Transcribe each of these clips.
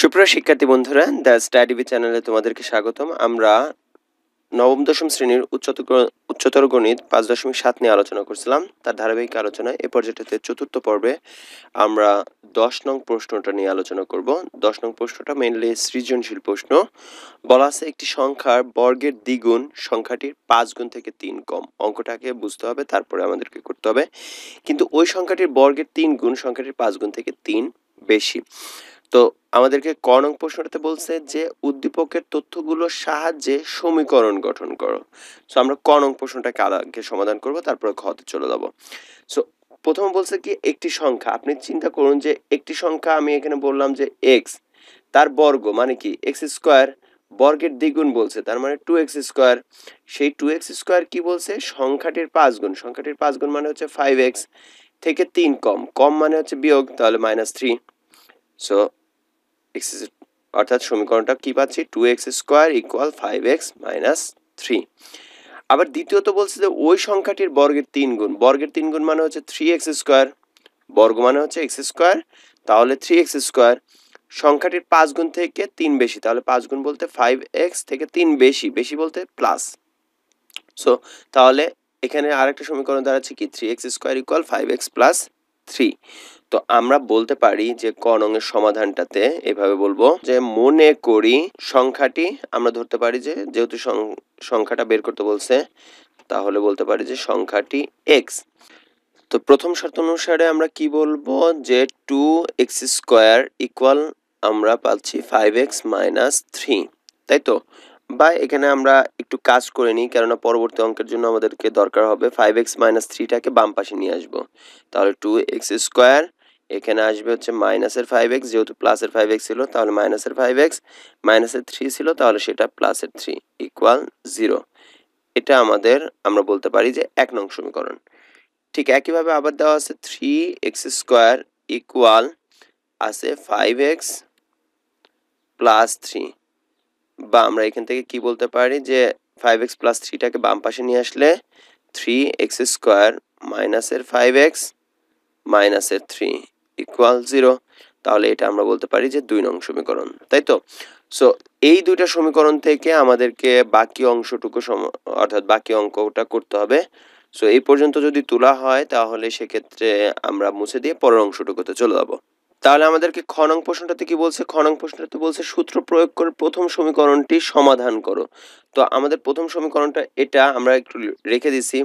সুপ্রিয় শিক্ষার্থী বন্ধুরা, দ্য স্টাডিবি চ্যানেলে তোমাদেরকে স্বাগতম। আমরা নবম, দশম শ্রেণির উচ্চতর উচ্চতর গণিত পাঁচ দশমিক সাত নিয়ে আলোচনা করছিলাম। তার ধারাবাহিক আলোচনা এ পর্যায়টাতে চতুর্থ পর্বে আমরা দশ নং প্রশ্নটা নিয়ে আলোচনা করব। দশ নং প্রশ্নটা মেনলি সৃজনশীল প্রশ্ন। বলা আছে, একটি সংখ্যার বর্গের দ্বিগুণ সংখ্যাটির পাঁচ গুণ থেকে তিন কম। অঙ্কটাকে বুঝতে হবে, তারপরে আমাদেরকে করতে হবে। কিন্তু ওই সংখ্যাটির বর্গের তিন গুণ সংখ্যাটির পাঁচ গুণ থেকে তিন বেশি। তো আমাদেরকে ক নং প্রশ্নটাতে বলছে যে, উদ্দীপকের তথ্যগুলোর সাহায্যে সমীকরণ গঠন করো। সো আমরা ক নং প্রশ্নটাকে আগে সমাধান করব, তারপরে খতে চলে যাব। সো প্রথমে বলছে কি, একটি সংখ্যা। আপনি চিন্তা করুন যে, একটি সংখ্যা আমি এখানে বললাম যে এক্স তার বর্গ মানে কি? এক্স স্কোয়ার বর্গের দ্বিগুণ বলছে, তার মানে টু এক্স স্কোয়ার সেই টু এক্স স্কোয়ার কি বলছে? সংখ্যাটির পাঁচ গুণ। সংখ্যাটির পাঁচ গুণ মানে হচ্ছে ফাইভ এক্স থেকে তিন কম। কম মানে হচ্ছে বিয়োগ, তাহলে মাইনাস থ্রি সো এক্স অর্থাৎ সমীকরণটা কি পাচ্ছি? Two x square equal five x minus three আবার দ্বিতীয়ত বলছে যে ওই সংখ্যাটির বর্গের তিন গুণ। বর্গের তিন গুণ মানে হচ্ছে থ্রি এক্স স্কোয়ার বর্গ মানে হচ্ছে এক্স স্কোয়ার তাহলে থ্রি এক্স স্কোয়ার সংখ্যাটির পাঁচ গুণ থেকে তিন বেশি। তাহলে পাঁচ গুণ বলতে ফাইভ এক্স থেকে তিন বেশি। বেশি বলতে প্লাস সো তাহলে এখানে আরেকটা সমীকরণ দাঁড়াচ্ছে কি? Three x square equal five x plus three তো আমরা বলতে পারি যে ক নঙের সমাধানটাতে এভাবে বলব যে মনে করি সংখ্যাটি আমরা ধরতে পারি যে, যেহেতু সংখ্যাটা বের করতে বলছে, তাহলে বলতে পারি যে সংখ্যাটি এক্স তো প্রথম শর্ত অনুসারে আমরা কি বলব যে টু এক্স স্কোয়ার ইকুয়াল আমরা পাচ্ছি ফাইভ এক্স মাইনাস থ্রি তাই তো? বা এখানে আমরা একটু কাজ করে নিই, কেননা পরবর্তী অঙ্কের জন্য আমাদেরকে দরকার হবে ফাইভ এক্স মাইনাস থ্রিটাকে বাম পাশে নিয়ে আসব। তাহলে টু এক্স স্কোয়ার এখানে আসবে হচ্ছে মাইনাসের ফাইভ এক্স যেহেতু প্লাসের ফাইভ এক্স ছিল, তাহলে মাইনাসের ফাইভ এক্স মাইনাসের থ্রি ছিল, তাহলে সেটা প্লাসের থ্রি ইকুয়াল জিরো এটা আমাদের, আমরা বলতে পারি যে এক নং সমীকরণ। ঠিক একইভাবে আবার দেওয়া আছে থ্রি এক্স স্কোয়ার ইকুয়াল আছে ফাইভ এক্স প্লাস থ্রি বা আমরা এখান থেকে কি বলতে পারি যে ফাইভ এক্স প্লাস থ্রিটাকে বাম পাশে নিয়ে আসলে থ্রি এক্স স্কোয়ার মাইনাসের ফাইভ এক্স মাইনাসের থ্রি ইকুয়াল জিরো তাহলে এটা আমরা বলতে পারি যে দুই নং সমীকরণ, তাই তো? সো এই দুইটা সমীকরণ থেকে আমাদেরকে বাকি অংশটুকু সম- অর্থাৎ বাকি অঙ্কটা করতে হবে। সো এই পর্যন্ত যদি তোলা হয়, তাহলে সেক্ষেত্রে আমরা মুছে দিয়ে পরের অংশটুকুতে চলে যাব। তাহলে আমাদেরকে খ নং প্রশ্নটাতে কি বলছে? খ নং প্রশ্নটাতে বলছে, সূত্র প্রয়োগ করে প্রথম সমীকরণটি সমাধান করো। তো, আমাদের প্রথম সমীকরণটা এটা আমরা একটু রেখে দিছি,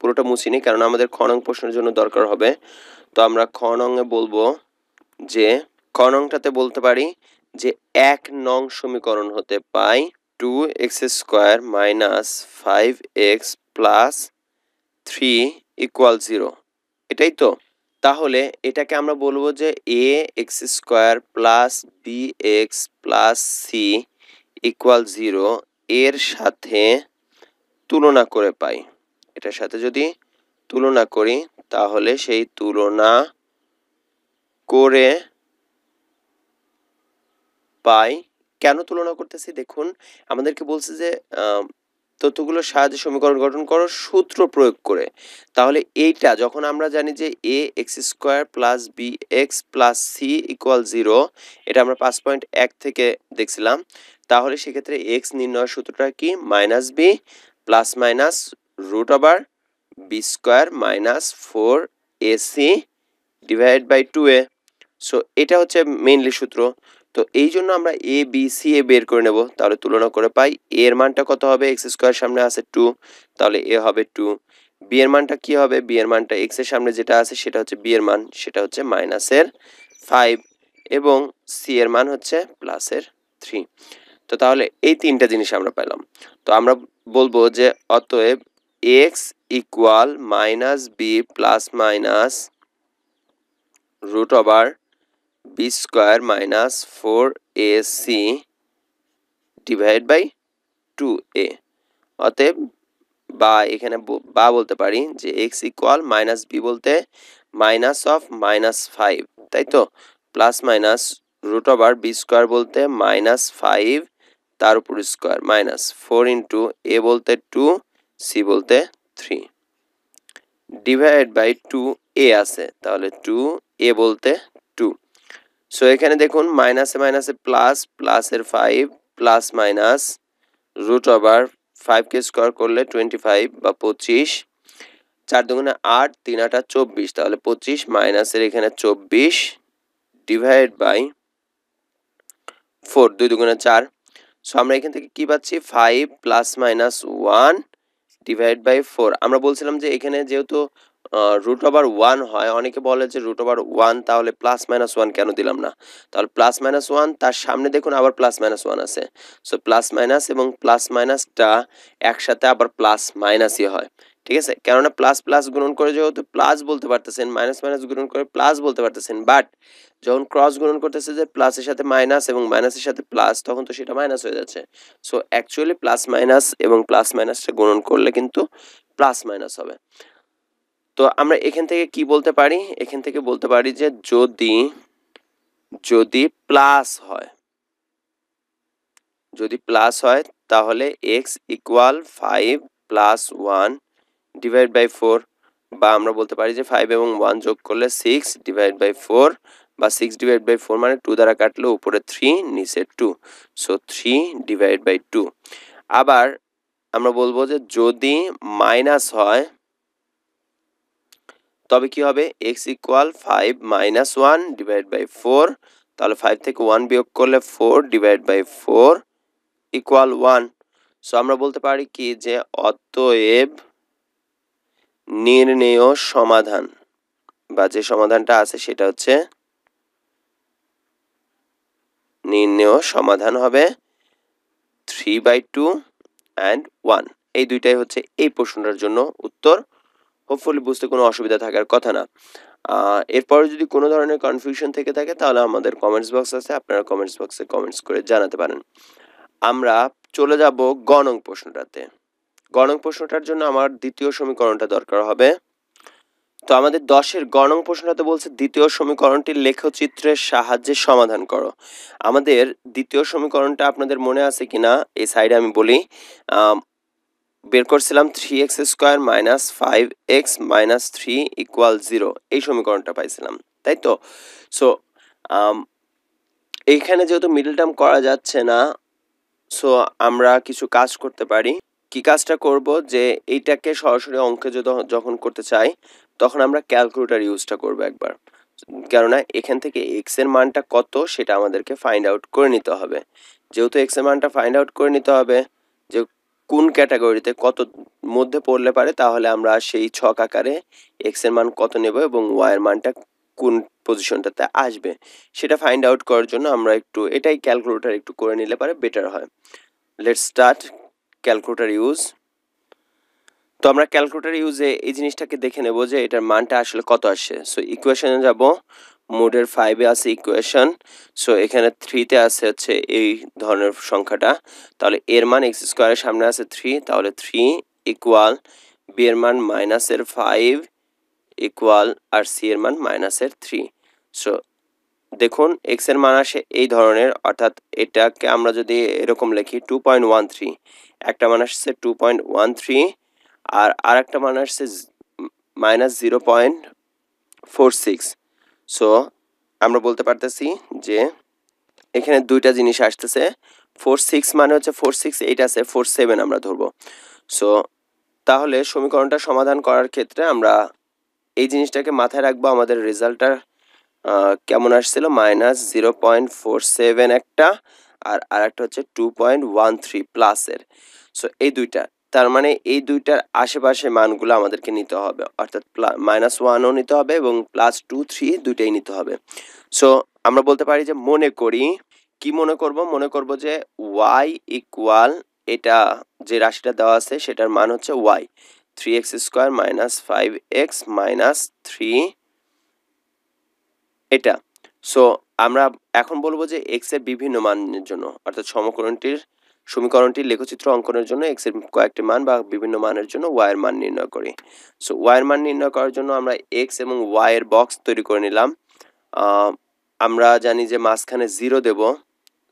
পুরোটা মুছিনি, কারণ আমাদের খ নং প্রশ্নের জন্য দরকার হবে। তো আমরা খ নংয়ে বলব যে, খ নংটাতে বলতে পারি যে এক নং সমীকরণ হতে পাই two x square minus five x plus three equal zero এটাই তো? তাহলে এটাকে আমরা বলব যে a x square plus b x plus c equal zero এর সাথে তুলনা করে পাই। এটার সাথে যদি তুলনা করি তাহলে সেই তুলনা করে পাই। কেন তুলনা করতেছি? দেখুন, আমাদেরকে বলছে যে তথ্যগুলোর সাহায্যে সমীকরণ গঠন করো, সূত্র প্রয়োগ করে। তাহলে এইটা যখন আমরা জানি যে a x square plus b x plus c equal zero এটা আমরা পাঁচ পয়েন্ট এক থেকে দেখছিলাম, তাহলে সেক্ষেত্রে এক্স নির্ণয় সূত্রটা কি? Minus b plus minus root over b square minus four a c divide by two a so এটা হচ্ছে মেইনলি সূত্র। তো এই জন্য আমরা এ বি সি এ বের করে নেব। তাহলে তুলনা করে পাই এ এর মানটা কত হবে? এক্স স্কোয়ার সামনে আছে টু তাহলে এ হবে টু বি এর মানটা কি হবে? বি এর মানটা এক্সের সামনে যেটা আছে, সেটা হচ্ছে বি এর মান। সেটা হচ্ছে মাইনাসের ফাইভ এবং সি এর মান হচ্ছে প্লাসের থ্রি তো তাহলে এই তিনটা জিনিস আমরা পেলাম তো আমরা বলব যে অতএব x equal minus b plus minus root over b square minus four a c divide by two a অতএব বা এখানে ব- বলতে পারি যে এক্স ইকুয়াল মাইনাস বি বলতে মাইনাস অফ মাইনাস ফাইভ তাই তো? Plus minus root over b square বলতে মাইনাস ফাইভ তার উপর square minus four into a বলতে টু সি বলতে three divide by two a আছে, তাহলে টু এ বলতে টু সো এখানে দেখুন মাইনাসে মাইনাসে প্লাস প্লাসের five plus minus root over ফাইভকে square করলে টোয়েন্টি ফাইভ বা পঁচিশ, চার দুগুণে আট, তিন আটা চব্বিশ, তাহলে পঁচিশ মাইনাসের এখানে চব্বিশ ডিভাইড বাই ফোর দুই দুগুণে চার। সো আমরা এখান থেকে কি পাচ্ছি? Five plus minus one divide by four আমরা বলছিলাম যে এখানে যেহেতু রুট ওভার ওয়ান হয়, অনেকে বলে যে রুট ওভার ওয়ান তাহলে প্লাস মাইনাস ওয়ান কেন দিলাম না? তাহলে প্লাস মাইনাস ওয়ান তার সামনে দেখুন আবার প্লাস মাইনাস ওয়ান আছে। সো প্লাস মাইনাস এবং প্লাস মাইনাসটা একসাথে আবার প্লাস মাইনাসই হয়। ঠিক আছে? কেননা প্লাস প্লাস গুণন করে যেহেতু প্লাস বলতে পারতেছেন মাইনাস মাইনাস গুণন করে প্লাস বলতে পারতেছেন বাট যখন ক্রস গুণন করতেছে যে প্লাসের সাথে মাইনাস এবং মাইনাসের সাথে প্লাস তখন তো সেটা মাইনাস হয়ে যাচ্ছে। সো অ্যাকচুয়ালি প্লাস মাইনাস এবং প্লাস মাইনাসটা গুণন করলে কিন্তু প্লাস মাইনাস হবে। তো আমরা এখান থেকে কি বলতে পারি? এখান থেকে বলতে পারি যে যদি যদি প্লাস হয়, যদি প্লাস হয়, তাহলে x equal five plus one divide by four বা আমরা বলতে পারি যে ফাইভ এবং ওয়ান যোগ করলে সিক্স ডিভাইড বাই ফোর বা সিক্স ডিভাইড বাই ফোর মানে টু দ্বারা কাটলে উপরে থ্রি নিচে two so three divide by two আবার আমরা বলব যে যদি মাইনাস হয়, তবে কি হবে? X equal five minus one divide by four তাহলে ফাইভ থেকে ওয়ান বিয়োগ করলে four divide by four equal one so আমরা বলতে পারি কি যে অতএব নির্ণেয় সমাধান বা যে সমাধানটা আছে সেটা হচ্ছে নির্ণেয় সমাধান হবে three by two and one এই দুইটাই হচ্ছে এই প্রশ্নটার জন্য উত্তর। হোপফুলি বুঝতে কোনো অসুবিধা থাকার কথা না। এরপরে যদি কোনো ধরনের কনফিউশন থেকে থাকে, তাহলে আমাদের কমেন্টস বক্স আছে। আপনারা কমেন্টস বক্সে কমেন্টস করে জানাতে পারেন। আমরা চলে যাব গণং প্রশ্নটাতে। গণং প্রশ্নটার জন্য আমার দ্বিতীয় সমীকরণটা দরকার হবে। তো আমাদের দশের গণং প্রশ্নটাতে বলছে, দ্বিতীয় সমীকরণটি লেখচিত্রের সাহায্যে সমাধান করো। আমাদের দ্বিতীয় সমীকরণটা আপনাদের মনে আছে কিনা, এই সাইডে আমি বলি বের করছিলাম three x square minus five x minus three equal zero এই সমীকরণটা পাইছিলাম, তাই তো? সো এইখানে যেহেতু মিডল টার্ম করা যাচ্ছে না সো আমরা কিছু কাজ করতে পারি। কি কাজটা করব? যে এইটাকে সরাসরি অঙ্কে যখন করতে চাই, তখন আমরা ক্যালকুলেটার ইউজটা করব একবার। কেননা এখান থেকে এক্সের মানটা কত সেটা আমাদেরকে ফাইন্ড আউট করে নিতে হবে। যেহেতু এক্সের মানটা ফাইন্ড আউট করে নিতে হবে, যে কোন ক্যাটাগরিতে কত মধ্যে পড়লে পারে, তাহলে আমরা সেই ছক আকারে এক্সের মান কত নেব এবং ওয়াই এর মানটা কোন পজিশনটাতে আসবে, সেটা ফাইন্ড আউট করার জন্য আমরা একটু, এটাই ক্যালকুলেটার একটু করে নিলে পারে বেটার হয়। Let's start calculator use. তো আমরা ক্যালকুলেটার ইউজে এই জিনিসটাকে দেখে নেব যে এটার মানটা আসলে কত আসে। সো ইকুয়েশনে যাব। মোডের ফাইভে আছে ইকুয়েশন সো এখানে থ্রিতে আছে হচ্ছে এই ধরনের সংখ্যাটা। তাহলে এর মান এক্স স্কোয়ারের সামনে আছে থ্রি তাহলে থ্রি ইকুয়াল বি এর মান মাইনাসের ফাইভ ইকুয়াল আর সি এর মান মাইনাসের থ্রি সো দেখুন এক্সের মান আসে এই ধরনের, অর্থাৎ এটাকে আমরা যদি এরকম লিখি টু পয়েন্ট ওয়ান থ্রি একটা মান আসছে টু পয়েন্ট ওয়ান থ্রি আর আরেকটা মান আসছে minus zero point four six so আমরা বলতে পারতেছি যে এখানে দুইটা জিনিস আসতেছে ফোর সিক্স মানে হচ্ছে ফোর সিক্স এইট আছে ফোর সেভেন আমরা ধরবো। সো তাহলে সমীকরণটা সমাধান করার ক্ষেত্রে আমরা এই জিনিসটাকে মাথায় রাখব আমাদের রেজাল্টটা কেমন আসছিল? Minus zero point four seven একটা আর আরেকটা হচ্ছে টু পয়েন্ট ওয়ান থ্রি প্লাসের সো এই দুইটা, তার মানে এই দুইটার আশেপাশে মানগুলো আমাদেরকে নিতে হবে। অর্থাৎ মাইনাস ওয়ানও নিতে হবে এবং প্লাস টু থ্রি দুইটাই নিতে হবে। সো আমরা বলতে পারি যে মনে করি, কি মনে করব? মনে করব যে ওয়াই ইকুয়াল এটা যে রাশিটা দেওয়া আছে সেটার মান হচ্ছে y three x square minus five x minus three এটা। সো আমরা এখন বলব যে এক্সের বিভিন্ন মানের জন্য, অর্থাৎ সমকরণটির সমীকরণটির লেখচিত্র অঙ্কনের জন্য এক্সের কয়েকটি মান বা বিভিন্ন মানের জন্য ওয়াই এর মান নির্ণয় করি। সো ওয়াই এর মান নির্ণয় করার জন্য আমরা এক্স এবং ওয়াই এর বক্স তৈরি করে নিলাম। আমরা জানি যে মাঝখানে জিরো দেব।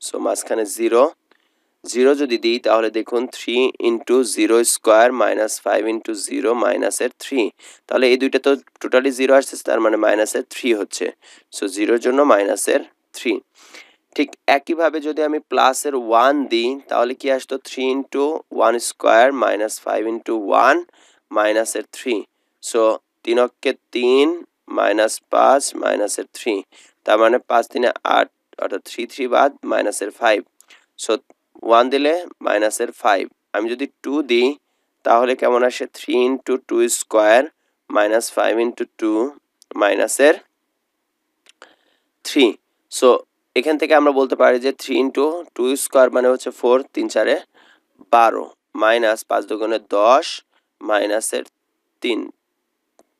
সো মাঝখানে জিরো জিরো যদি দিই, তাহলে দেখুন three into zero square minus five into zero মাইনাসের থ্রি তাহলে এই দুইটা তো টোটালি জিরো আসছে তার মানে মাইনাসের থ্রি হচ্ছে। সো জিরোর জন্য মাইনাসের থ্রি ঠিক একইভাবে যদি আমি প্লাসের ওয়ান দিই, তাহলে কি আসতো? Three into one square minus five into one মাইনাসের থ্রি সো তিন অক্ষে তিন মাইনাস পাঁচ মাইনাসের থ্রি তার মানে পাঁচ তিনে আট, অর্থাৎ থ্রি থ্রি বাদ মাইনাসের ফাইভ সো ওয়ান দিলে মাইনাসের ফাইভ আমি যদি টু দিই, তাহলে কেমন আসে? Three into two square minus five into two মাইনাসের থ্রি সো এখান থেকে আমরা বলতে পারি যে থ্রি ইন্টু টু স্কোয়ার মানে হচ্ছে ফোর তিন চারে বারো। মাইনাস পাঁচ দুগুণে দশ মাইনাসের তিন।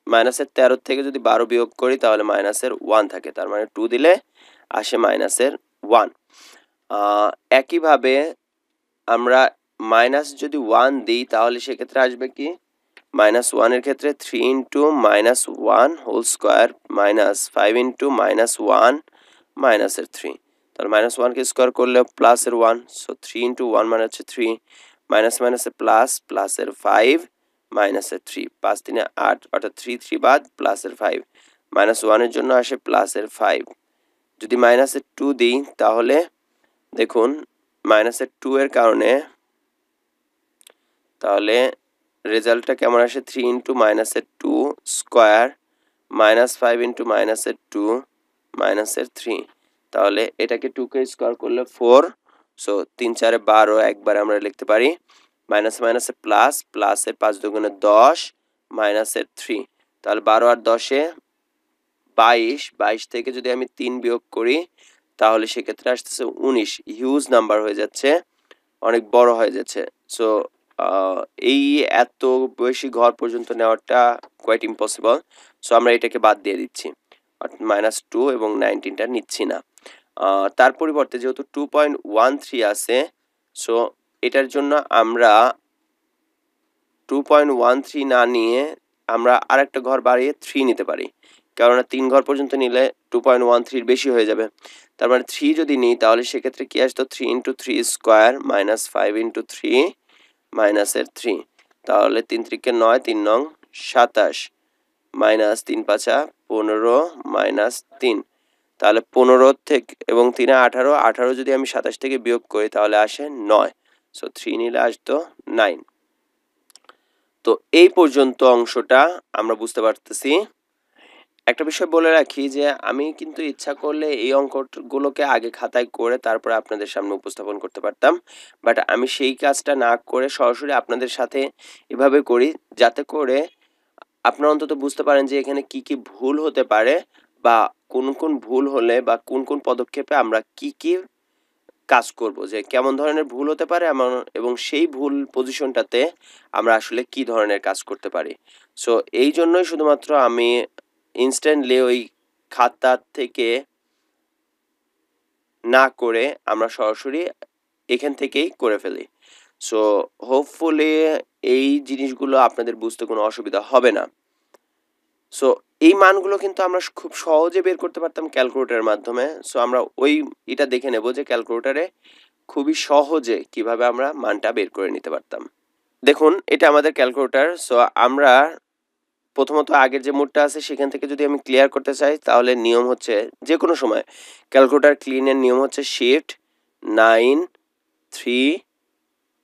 মাইনাসের তেরো থেকে যদি বারো বিয়োগ করি, তাহলে মাইনাসের ওয়ান থাকে। তার মানে টু দিলে আসে মাইনাসের ওয়ান একইভাবে আমরা মাইনাস যদি ওয়ান দিই, তাহলে সেক্ষেত্রে আসবে কি? মাইনাস ওয়ানের ক্ষেত্রে three into minus one whole square minus five into minus one মাইনাসের থ্রি তাহলে মাইনাস ওয়ানকে স্কোয়ার করলে প্লাসের one so three into one মানে হচ্ছে থ্রি মাইনাস মাইনাসে প্লাস প্লাসের ফাইভ মাইনাসের থ্রি পাঁচ তিনে আট, অর্থাৎ থ্রি থ্রি বাদ প্লাসের ফাইভ মাইনাস ওয়ানের জন্য আসে প্লাসের ফাইভ যদি মাইনাসের টু দিই, তাহলে দেখুন মাইনাসের টু এর কারণে তাহলে রেজাল্টটা কেমন আসে? থ্রি ইন্টু মাইনাসের two square minus five into মাইনাসের টু মাইনাসের থ্রি তাহলে এটাকে টুকে স্কোয়ার করলে ফোর সো তিন চারে বারো একবার আমরা লিখতে পারি। মাইনাস মাইনাসে প্লাস প্লাসের পাঁচ দুগুণে দশ মাইনাসের থ্রি তাহলে বারো আর দশে বাইশ বাইশ থেকে যদি আমি তিন বিয়োগ করি তাহলে সেক্ষেত্রে আসতেছে উনিশ। হিউজ নাম্বার হয়ে যাচ্ছে, অনেক বড় হয়ে যাচ্ছে। সো এই এত বেশি ঘর পর্যন্ত নেওয়াটা কোয়াইট ইম্পসিবল সো আমরা এটাকে বাদ দিয়ে দিচ্ছি। মাইনাস টু এবং নাইনটিনটা নিচ্ছি না। তার পরিবর্তে যেহেতু টু পয়েন্ট ওয়ান থ্রি আছে সো এটার জন্য আমরা টু পয়েন্ট ওয়ান থ্রি না নিয়ে আমরা আরেকটা ঘর বাড়িয়ে থ্রি নিতে পারি। কেননা তিন ঘর পর্যন্ত নিলে টু পয়েন্ট ওয়ান থ্রির বেশি হয়ে যাবে। তার মানে থ্রি যদি নিই, তাহলে সেক্ষেত্রে কি আসতো? Three into three square minus five into three মাইনাসের থ্রি তাহলে তিন ত্রিকে নয়, তিন নং সাতাশ মাইনাস তিন পাঁচা পনেরো মাইনাস তিন। তাহলে পনেরো থেকে এবং তিনে আঠারো আঠারো যদি আমি সাতাশ থেকে বিয়োগ করি, তাহলে আসে নয়। সো থ্রি নিলে আসতো নাইন তো এই পর্যন্ত অংশটা আমরা বুঝতে পারতেছি। একটা বিষয় বলে রাখি যে, আমি কিন্তু ইচ্ছা করলে এই অঙ্কগুলোকে আগে খাতায় করে তারপরে আপনাদের সামনে উপস্থাপন করতে পারতাম। বাট আমি সেই কাজটা না করে সরাসরি আপনাদের সাথে এভাবে করি যাতে করে আপনারা অন্তত বুঝতে পারেন যে, এখানে কি কি ভুল হতে পারে বা কোন কোন ভুল হলে বা কোন কোন পদক্ষেপে আমরা কি কি কাজ করব যে, কেমন ধরনের ভুল হতে পারে আমার এবং সেই ভুল পজিশনটাতে আমরা আসলে কি ধরনের কাজ করতে পারি। সো এই জন্যই শুধুমাত্র আমি ইনস্ট্যান্টলি ওই খাতা থেকে না করে আমরা সরাসরি এখান থেকেই করে ফেলি। সো হোপফুলি এই জিনিসগুলো আপনাদের বুঝতে কোনো অসুবিধা হবে না। সো এই মানগুলো কিন্তু আমরা খুব সহজে বের করতে পারতাম ক্যালকুলেটারের মাধ্যমে। সো আমরা ওই এটা দেখে নেব যে ক্যালকুলেটারে খুবই সহজে কীভাবে আমরা মানটা বের করে নিতে পারতাম। দেখুন, এটা আমাদের ক্যালকুলেটার। সো আমরা প্রথমত আগের যে মোডটা আছে, সেখান থেকে যদি আমি ক্লিয়ার করতে চাই, তাহলে নিয়ম হচ্ছে যে কোনো সময় ক্যালকুলেটার ক্লিনের নিয়ম হচ্ছে শিফট নাইন থ্রি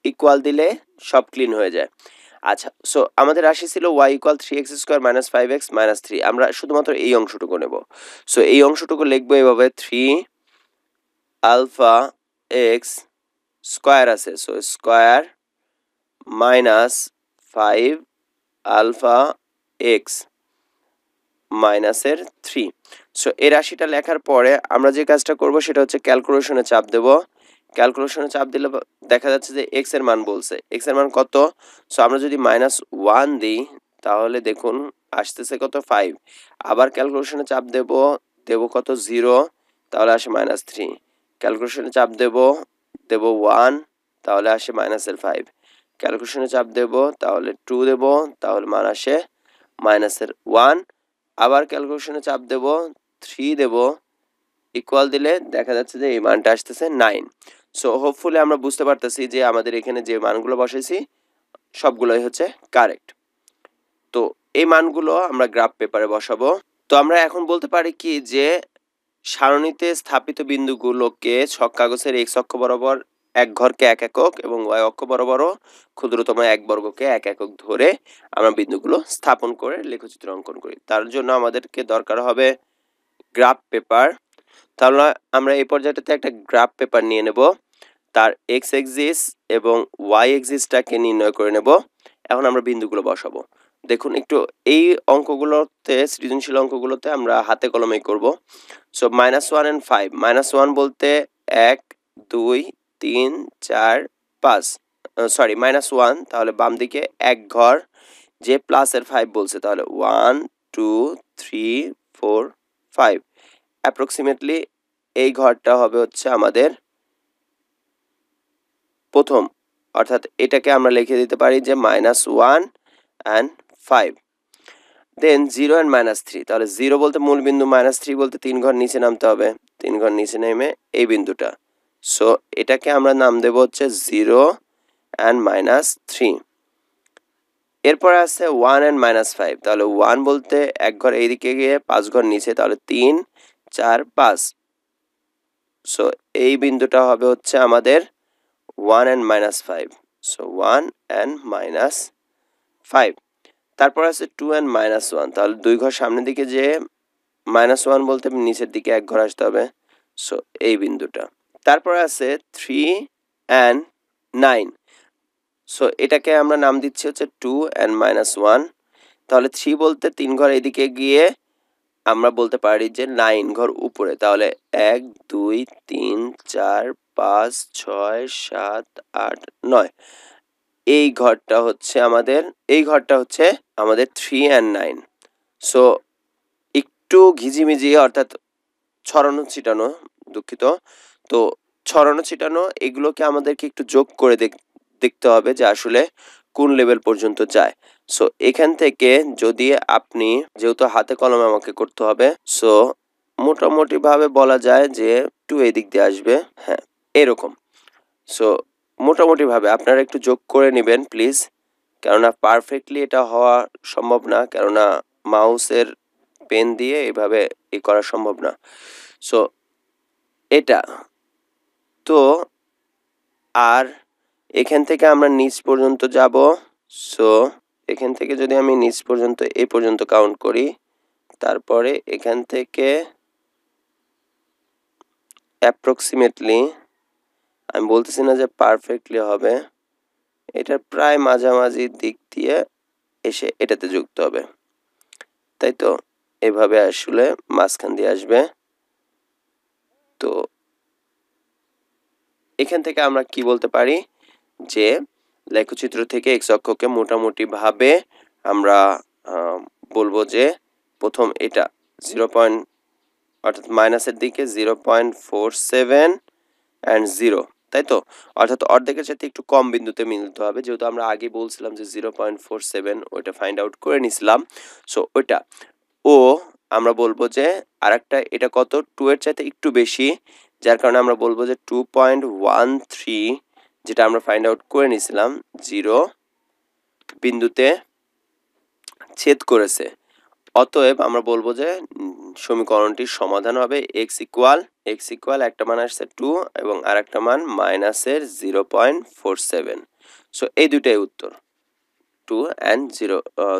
ইকুয়াল দিলে সব ক্লিন হয়ে যায়। আচ্ছা সো আমাদের রাশি ছিল y equal three x square minus five x minus three আমরা শুধুমাত্র এই অংশটুকু নেব। সো এই অংশটুকু লিখব এভাবে থ্রি আলফা এক্স স্কোয়ার আছে। So square minus five alpha x মাইনাসের থ্রি সো এই রাশিটা লেখার পরে আমরা যে কাজটা করব সেটা হচ্ছে ক্যালকুলেশনে চাপ দেব। ক্যালকুলেশনে চাপ দিলে দেখা যাচ্ছে যে এক্সের মান বলছে। এক্সের মান কত? সো আমরা যদি মাইনাস ওয়ান দিই, তাহলে দেখুন আসতেছে কত ফাইভ আবার ক্যালকুলেশনে চাপ দেব দেব কত জিরো তাহলে আসে মাইনাস থ্রি ক্যালকুলেশনে চাপ দেব দেব ওয়ান তাহলে আসে মাইনাসের ফাইভ ক্যালকুলেশনে চাপ দেব, তাহলে টু দেব, তাহলে মান আসে মাইনাসের ওয়ান। আবার ক্যালকুলেশনে চাপ দেব থ্রি দেব ইকুয়াল দিলে দেখা যাচ্ছে যে এই মানটা আসতেছে নাইন সো হোপফুলি আমরা বুঝতে পারতেছি যে আমাদের এখানে যে মানগুলো বসেছি সবগুলোই হচ্ছে কারেক্ট তো এই মানগুলো আমরা গ্রাফ পেপারে বসাবো। তো আমরা এখন বলতে পারি কি যে সারণীতে স্থাপিত বিন্দুগুলোকে ছক কাগজের এক্স অক্ষ বরাবর এক ঘরকে এক একক এবং ওয়াই অক্ষ বরাবরও ক্ষুদ্রতম এক বর্গকে এক একক ধরে আমরা বিন্দুগুলো স্থাপন করে লেখচিত্র অঙ্কন করি। তার জন্য আমাদেরকে দরকার হবে গ্রাফ পেপার তাহলে আমরা এই পর্যায়টাতে একটা গ্রাফ পেপার নিয়ে নেব। তার এক্স এক্সিস এবং ওয়াই এক্সিসটাকে নির্ণয় করে নেব। এখন আমরা বিন্দুগুলো বসাবো। দেখুন, একটু এই অঙ্কগুলোতে, সৃজনশীল অঙ্কগুলোতে আমরা হাতে কলমে করব। So minus one and five minus one বলতে এক, দুই তিন, চার, পাঁচ। সরি মাইনাস ওয়ান তাহলে বাম দিকে এক ঘর। যে প্লাসের ফাইভ বলছে, তাহলে one two three four five approximately এই ঘরটা হবে হচ্ছে আমাদের প্রথম। অর্থাৎ এটাকে আমরা লিখে দিতে পারি যে minus one and five then zero and minus three তাহলে জিরো বলতে মূল বিন্দু মাইনাস থ্রি বলতে তিন ঘর নিচে নামতে হবে। তিন ঘর নিচে নেমে এই বিন্দুটা। সো এটাকে আমরা নাম দেব হচ্ছে জিরো অ্যান্ড মাইনাস থ্রি এরপর আছে ওয়ান অ্যান্ড মাইনাস ফাইভ তাহলে ওয়ান বলতে এক ঘর এইদিকে গিয়ে পাঁচ ঘর নিচে, তাহলে তিন, চার, পাঁচ। সো এই বিন্দুটা হবে হচ্ছে আমাদের one and minus five so one and minus five তারপর আছে টু অ্যান্ড মাইনাস ওয়ান তাহলে দুই ঘর সামনের দিকে যে মাইনাস ওয়ান বলতে নিচের দিকে এক ঘর আসতে হবে। সো এই বিন্দুটা। তারপর আছে থ্রি অ্যান্ড নাইন সো এটাকে আমরা নাম দিচ্ছি হচ্ছে টু অ্যান্ড মাইনাস ওয়ান তাহলে থ্রি বলতে তিন ঘর এদিকে গিয়ে আমরা বলতে পারি যে নাইন ঘর উপরে। তাহলে এক, দুই, তিন, চার, পাঁচ, ছয়, সাত, আট, নয়। এই ঘরটা হচ্ছে আমাদের, এই ঘরটা হচ্ছে আমাদের থ্রি অ্যান্ড নাইন সো একটু ঘিজিমিজি অর্থাৎ ছড়ানো ছিটানো দুঃখিত। তো ছড়ানো, ছিটানো এগুলোকে আমাদেরকে একটু যোগ করে দেখতে হবে যে আসলে কোন লেভেল পর্যন্ত যায়। সো এখান থেকে যদি আপনি, যেহেতু হাতে কলমে আমাকে করতে হবে সো মোটামুটিভাবে বলা যায় যে একটু এদিক দিয়ে আসবে হ্যাঁ এরকম। সো মোটামুটিভাবে আপনারা একটু যোগ করে নেবেন প্লিজ কেননা পারফেক্টলি এটা হওয়া সম্ভব না, কেননা মাউসের পেন দিয়ে এভাবে ই করা সম্ভব না। সো এটা তো আর এখান থেকে আমরা নিচ পর্যন্ত যাব। সো এখান থেকে যদি আমি নিচ পর্যন্ত, এ পর্যন্ত কাউন্ট করি, তারপরে এখান থেকে অ্যাপ্রক্সিমেটলি আমি বলতেছি না যে পারফেক্টলি হবে, এটার প্রায় মাঝামাঝি দিক দিয়ে এসে এটাতে যুক্ত হবে। তাই তো, এভাবে আসলে মাঝখান দিয়ে আসবে। তো এখান থেকে আমরা কি বলতে পারি? যে লেখচিত্র থেকে এক্স অক্ষকে মোটামুটিভাবে আমরা বলব যে প্রথম এটা জিরো পয়েন্ট অর্থাৎ মাইনাসের দিকে zero point four seven and zero তাই তো? অর্থাৎ অর্ধেকের সাথে একটু কম বিন্দুতে মিলতে হবে, যেহেতু আমরা আগে বলছিলাম যে জিরো পয়েন্ট ফোর সেভেন ওইটা ফাইন্ড আউট করে নিছিলাম। সো ওইটা। ও, আমরা বলব যে আরেকটা, এটা কত? টু এর চাইতে একটু বেশি। যার কারণে আমরা বলব যে টু পয়েন্ট ওয়ান থ্রি যেটা আমরা ফাইন্ড আউট করে নিয়েছিলাম জিরো বিন্দুতে ছেদ করেছে। অতএব আমরা বলব যে সমীকরণটির সমাধান হবে এক্স ইকুয়াল এক্স ইকুয়াল একটা মান আসছে টু এবং আর একটা মান মাইনাসের zero point four seven so এই দুটাই উত্তর। Two and zero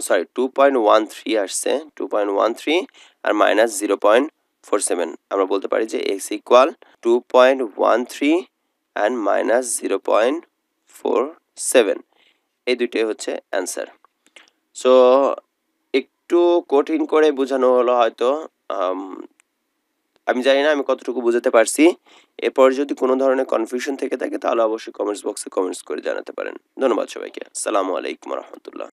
sorry two point one three আসছে টু পয়েন্ট ওয়ান থ্রি আর minus zero point four seven. আমরা বলতে পারি যে x equal two point one three and minus zero point four seven. এই দুটোই হচ্ছে অ্যান্সার। সো, একটু কঠিন করে বোঝানো হলো হয়তো, আমি জানি না, আমি কতটুকু বুঝাতে পারছি। এরপর যদি কোনো ধরনের কনফিউশন থেকে থাকে, তাহলে অবশ্যই কমেন্টস বক্সে কমেন্টস করে জানাতে পারেন। ধন্যবাদ সবাইকে। আসসালামু আলাইকুম রহমতুল্লাহ।